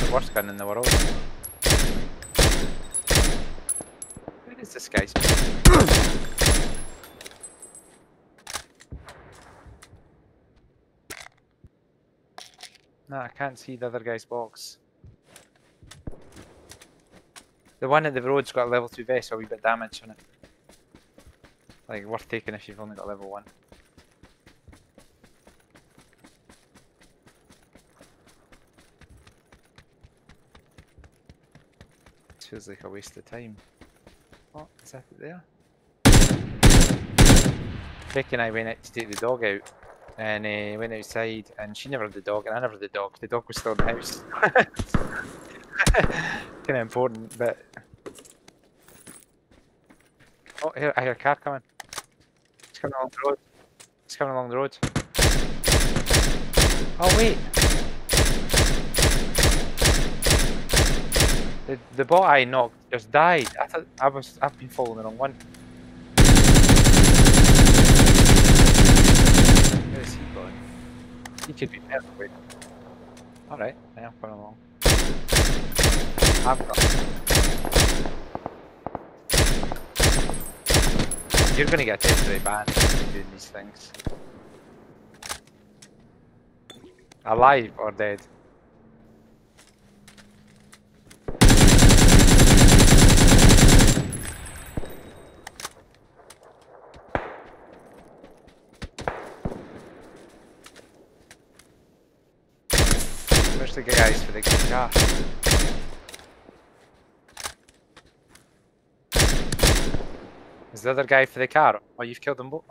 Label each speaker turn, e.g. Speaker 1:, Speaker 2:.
Speaker 1: the worst gun in the world. Where is this guy's? no, I can't see the other guy's box. The one at the road's got a level 2 vest, so a wee bit damage on it. Like, worth taking if you've only got level 1. Feels like a waste of time. Oh, is that it there? Becky and I went out to take the dog out and uh, went outside and she never had the dog and I never had the dog. The dog was still in the house. kind of important, but... Oh, here, I hear a car coming. It's coming along the road. It's coming along the road. Oh, wait! The, the bot I knocked just died. I thought I was I've been following the wrong one. Where is he going? He could be there. Alright, I am coming along. I've got You're gonna get temporary banned doing these things. Alive or dead? Where's the guys for the car? Is the other guy for the car? Oh, you've killed them both?